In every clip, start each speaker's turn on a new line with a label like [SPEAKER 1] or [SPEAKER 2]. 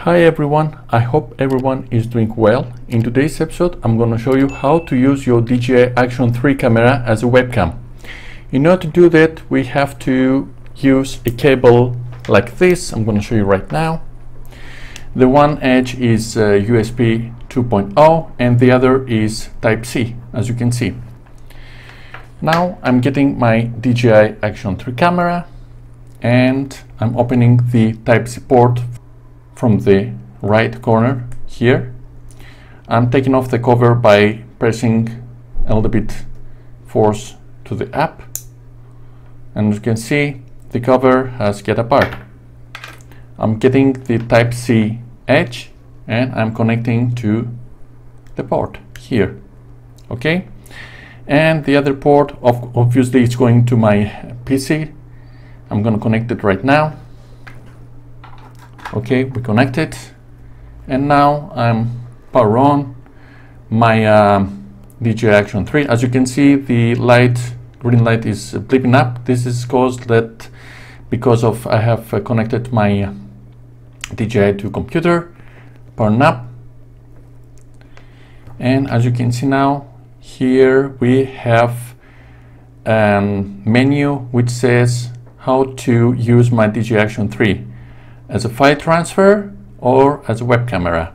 [SPEAKER 1] Hi everyone, I hope everyone is doing well. In today's episode I'm going to show you how to use your DJI Action 3 camera as a webcam. In order to do that we have to use a cable like this, I'm going to show you right now. The one edge is uh, USB 2.0 and the other is Type-C as you can see. Now I'm getting my DJI Action 3 camera and I'm opening the Type-C port from the right corner here. I'm taking off the cover by pressing a little bit force to the app and as you can see the cover has get apart. I'm getting the Type-C edge and I'm connecting to the port here okay and the other port of obviously is going to my PC I'm gonna connect it right now okay we connect it and now I'm power on my um, DJI Action 3 as you can see the light green light is blipping up. This is caused that because of I have uh, connected my DJI to computer power up and as you can see now here we have a menu which says how to use my DJI Action 3 as a file transfer or as a web camera.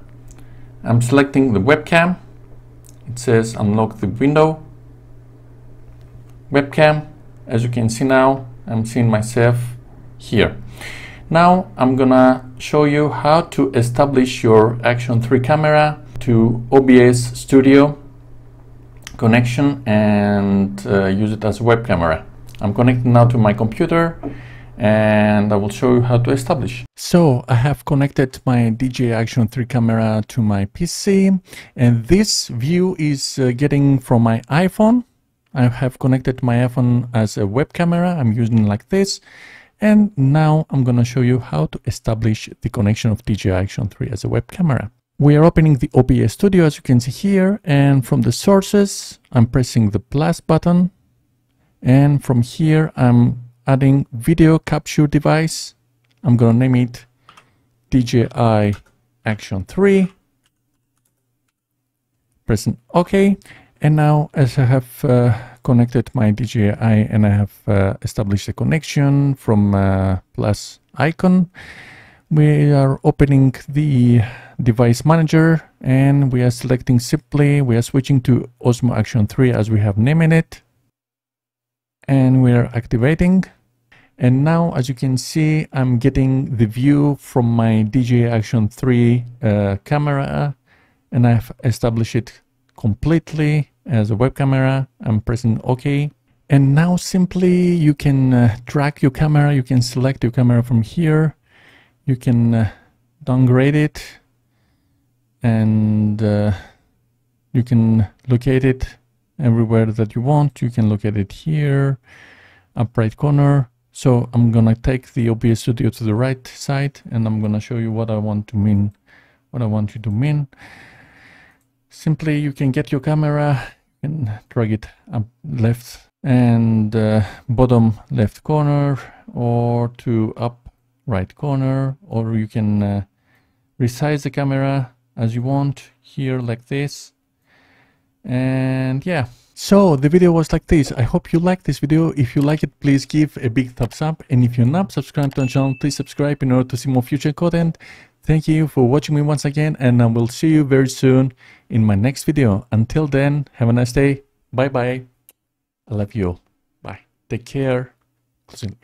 [SPEAKER 1] I'm selecting the webcam. It says unlock the window. Webcam. As you can see now, I'm seeing myself here. Now I'm gonna show you how to establish your Action 3 camera to OBS Studio connection and uh, use it as a web camera. I'm connecting now to my computer and I will show you how to establish. So I have connected my DJI Action 3 camera to my PC and this view is uh, getting from my iPhone. I have connected my iPhone as a web camera. I'm using like this. And now I'm going to show you how to establish the connection of DJI Action 3 as a web camera. We are opening the OBS Studio as you can see here and from the sources I'm pressing the plus button and from here I'm adding video capture device. I'm going to name it DJI Action 3. Pressing OK. And now as I have uh, connected my DJI and I have uh, established a connection from uh, plus icon, we are opening the device manager and we are selecting simply, we are switching to Osmo Action 3 as we have named it. And we are activating and now, as you can see, I'm getting the view from my DJI Action 3 uh, camera and I've established it completely as a web camera. I'm pressing OK. And now simply you can uh, drag your camera. You can select your camera from here. You can uh, downgrade it and uh, you can locate it everywhere that you want. You can locate it here, up right corner so I'm gonna take the OBS Studio to the right side and I'm gonna show you what I want to mean, what I want you to mean. Simply you can get your camera and drag it up left and uh, bottom left corner or to up right corner or you can uh, resize the camera as you want here like this and yeah so the video was like this. I hope you liked this video. If you like it, please give a big thumbs up. And if you're not subscribed to the channel, please subscribe in order to see more future content. Thank you for watching me once again. And I will see you very soon in my next video. Until then, have a nice day. Bye bye. I love you all. Bye. Take care. Closing.